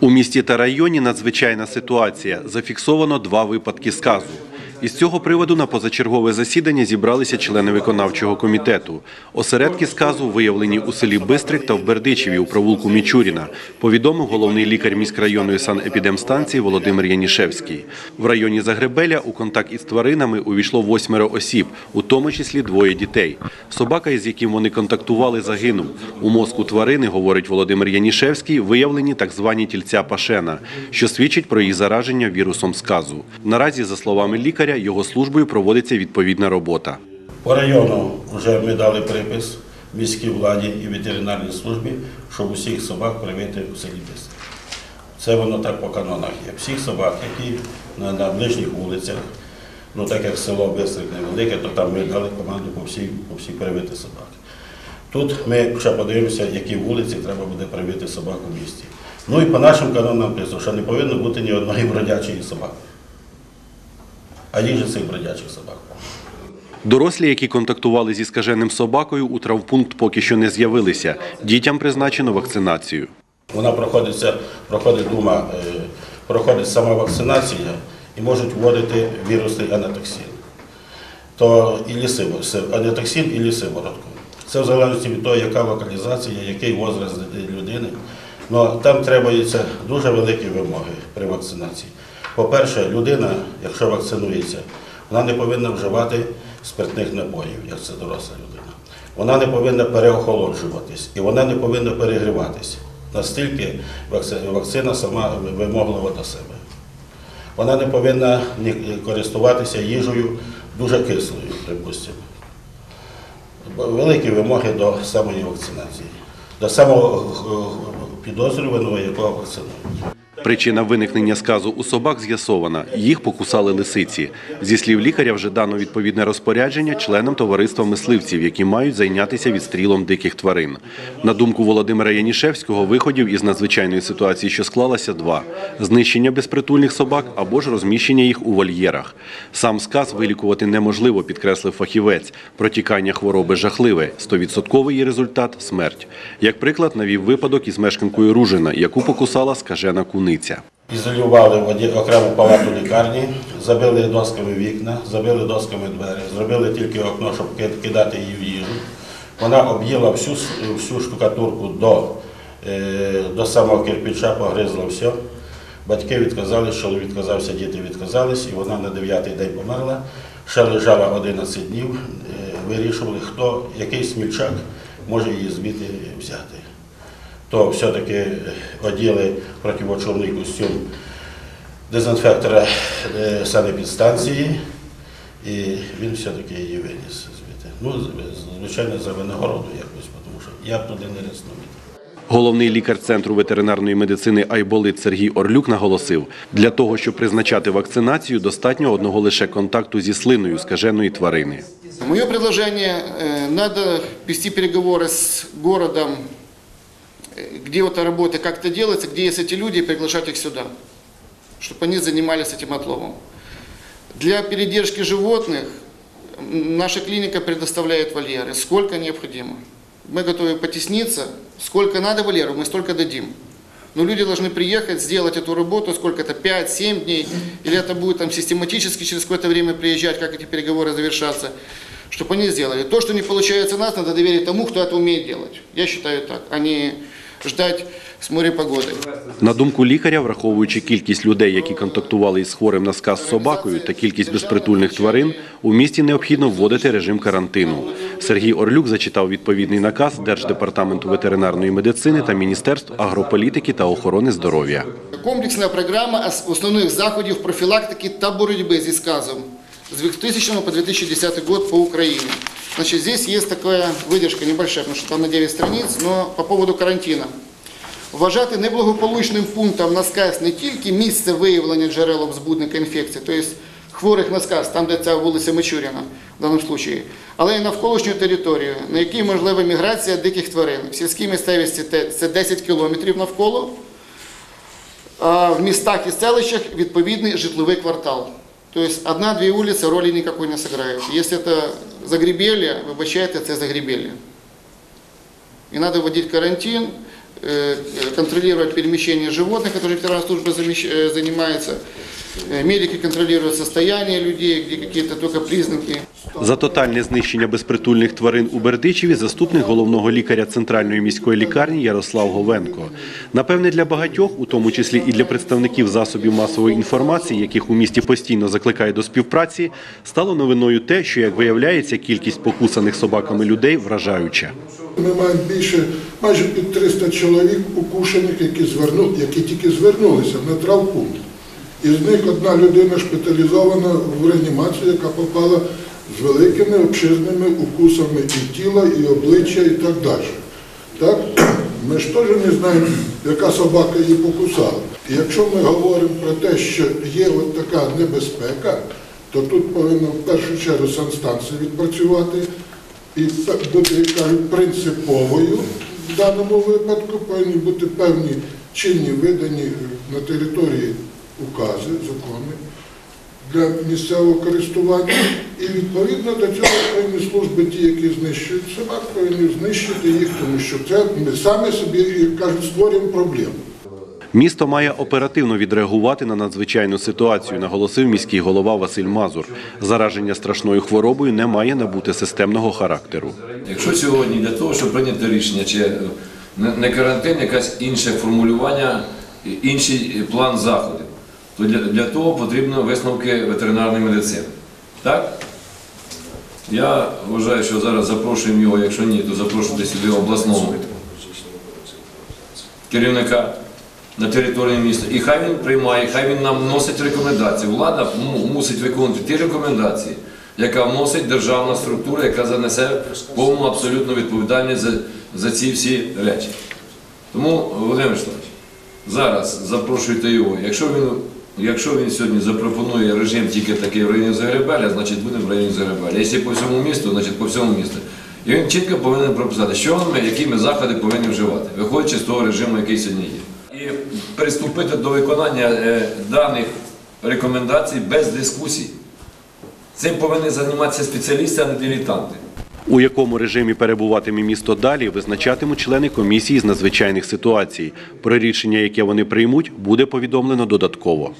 У місті та районі надзвичайна ситуація. Зафіксовано два випадки сказу. Із цього приводу на позачергове засідання зібралися члени виконавчого комітету. Осередки сказу виявлені у селі Бистрик та в Бердичеві у провулку Мічуріна, повідомив головний лікар міськрайонної санепідемстанції Володимир Янішевський. В районі Загребеля у контакт із тваринами увійшло восьмеро осіб, у тому числі двоє дітей. Собака, із яким вони контактували, загинув. У мозку тварини, говорить Володимир Янішевський, виявлені так звані тільця пашена, що свідчить про їх зараження вірусом сказу. Наразі, за словами лікаря, його службою проводиться відповідна робота. По району вже ми дали припис міській владі і ветеринарній службі, щоб усіх собак привити у селі Бистрик. Це воно так по канонах є. Всіх собак, які на, на ближніх вулицях, ну так як село Бистрик невелике, то там ми дали команду по всій, по всій привити собак. Тут ми ще подивимося, які вулиці треба буде привити собак у місті. Ну і по нашим канонам що не повинно бути ні одної бродячої собаки. А їх же цих бродячих собак. Дорослі, які контактували зі скаженим собакою, у травмпункт поки що не з'явилися. Дітям призначено вакцинацію. Вона проходиться, проходить дума, е, проходить сама вакцинація і можуть вводити вірусний анатоксин. То і анатоксин і сиворотку. Це в залежності від того, яка локалізація, який возраст людини. Ну, там требуються дуже великі вимоги при вакцинації. По-перше, людина, якщо вакцинується, вона не повинна вживати спиртних напоїв, як це доросла людина. Вона не повинна переохолоджуватись і вона не повинна перегріватись. Настільки вакцина сама вимоглива до себе. Вона не повинна користуватися їжею дуже кислою, припустимо. Великі вимоги до самої вакцинації, до самого е, підозрюваного, якого вакцинують. Причина виникнення сказу у собак з'ясована. Їх покусали лисиці. Зі слів лікаря, вже дано відповідне розпорядження членам товариства мисливців, які мають зайнятися відстрілом диких тварин. На думку Володимира Янішевського, виходів із надзвичайної ситуації, що склалася, два: знищення безпритульних собак або ж розміщення їх у вольєрах. Сам сказ вилікувати неможливо, підкреслив фахівець. Протікання хвороби жахливе. Стовідсотковий її результат смерть. Як приклад, навів випадок із мешканкою Ружина, яку покусала скажена куниця. Ізолювали окрему палату лікарні, забили досками вікна, забили досками двері, зробили тільки окно, щоб кидати її в їжу. Вона об'їла всю, всю штукатурку до, е, до самого кирпича, погризла все. Батьки відказались, чоловік відказався, діти відказались, і вона на дев'ятий день померла. Ще лежала 11 днів, е, вирішували, хто, який смільчак може її звідти взяти то все-таки оділи противочумний костюм дезінфектора е, санепідстанції, і він все-таки її виніс звідти. Ну, звичайно, за винагороду якось, тому що я туди не рискнув. Головний лікар центру ветеринарної медицини Айболит Сергій Орлюк наголосив, для того, щоб призначати вакцинацію, достатньо одного лише контакту зі слиною скаженої тварини. Мое предложение, э, надо вести переговоры с городом, где эта работа как-то делается, где есть эти люди, и приглашать их сюда, чтобы они занимались этим отловом. Для передержки животных наша клиника предоставляет вольеры, сколько необходимо. Мы готовы потесниться, сколько надо вольеров, мы столько дадим. Но люди должны приехать, сделать эту работу, сколько это, 5-7 дней, или это будет там систематически через какое-то время приезжать, как эти переговоры завершатся, чтобы они сделали. То, что не получается нас, надо доверить тому, кто это умеет делать. Я считаю так, а не ждать с моря погоды. На думку лікаря, враховуючи кількість людей, які контактували із хворим на сказ собакою, та кількість безпритульних тварин, у місті необхідно вводити режим карантину. Сергій Орлюк зачитав відповідний наказ Держдепартаменту ветеринарної медицини та Міністерств агрополітики та охорони здоров'я. Комплексна програма основних заходів профілактики та боротьби зі сказом с 2000 по 2010 год по Украине. Значит, здесь есть такая выдержка небольшая, потому что там на 9 страниц, но по поводу карантина. Вважати неблагополучним пунктом на сказ не тільки місце виявлення джерел обзбудника інфекції, тобто хворих на сказ, там де ця вулиця Мичуріна в даному випадку, але й навколишню територію, на якій можлива міграція диких тварин. В сільській місцевості це 10 кілометрів навколо, а в містах і селищах відповідний житловий квартал. Тобто одна-дві вулиці ролі ніякої не сыграють. Якщо це загребелье, вибачайте, це загребелье. І треба вводити карантин, э, контролировать перемещение животных, которые ветеринарная служба замещ- э, занимается. Э, Медики контролируют состояние людей, где какие-то только признаки. За тотальне знищення безпритульних тварин у Бердичеві заступник головного лікаря центральної міської лікарні Ярослав Говенко. Напевне, для багатьох, у тому числі і для представників засобів масової інформації, яких у місті постійно закликають до співпраці, стало новиною те, що, як виявляється, кількість покусаних собаками людей вражаюча. Ми маємо більше, майже під 300 чоловік укушених, які зверну, які тільки звернулися на травпункт. Із них одна людина шпиталізована в реанімацію, яка попала з великими обширними укусами і тіла, і обличчя, і так далі. Так? Ми ж теж не знаємо, яка собака її покусала. І якщо ми говоримо про те, що є от така небезпека, то тут повинна в першу чергу санстанція відпрацювати і бути, як кажуть, принциповою в даному випадку, повинні бути певні чинні видані на території укази, закони для місцевого користування. І відповідно до цього повинні служби, ті, які знищують собак, повинні знищити їх, тому що це ми самі собі, як кажуть, створюємо проблему. Місто має оперативно відреагувати на надзвичайну ситуацію, наголосив міський голова Василь Мазур. Зараження страшною хворобою не має набути системного характеру. Якщо сьогодні для того, щоб прийняти рішення, чи е, не не карантин, якесь інше формулювання, інший план заходів, то для, для того потрібно висновки ветеринарної медицини. Так? Я вважаю, що зараз запрошуємо його, якщо ні, то запрошувати сюди обласного керівника на території міста. І хай він приймає, хай він нам вносить рекомендації. Влада мусить виконувати ті рекомендації, яка вносить державна структура, яка занесе повну абсолютну відповідальність за, за ці всі речі. Тому, Володимир Вячеславович, зараз запрошуйте його. Якщо він, якщо він сьогодні запропонує режим тільки такий в районі Загребеля, значить будемо в районі Загребеля. Якщо по всьому місту, значить по всьому місту. І він чітко повинен прописати, що ми, які ми заходи повинні вживати, виходячи з того режиму, який сьогодні є. І приступити до виконання е, даних рекомендацій без дискусій. Цим повинні займатися спеціалісти, а не дилетанти. У якому режимі перебуватиме місто далі, визначатимуть члени комісії з надзвичайних ситуацій. Про рішення, яке вони приймуть, буде повідомлено додатково.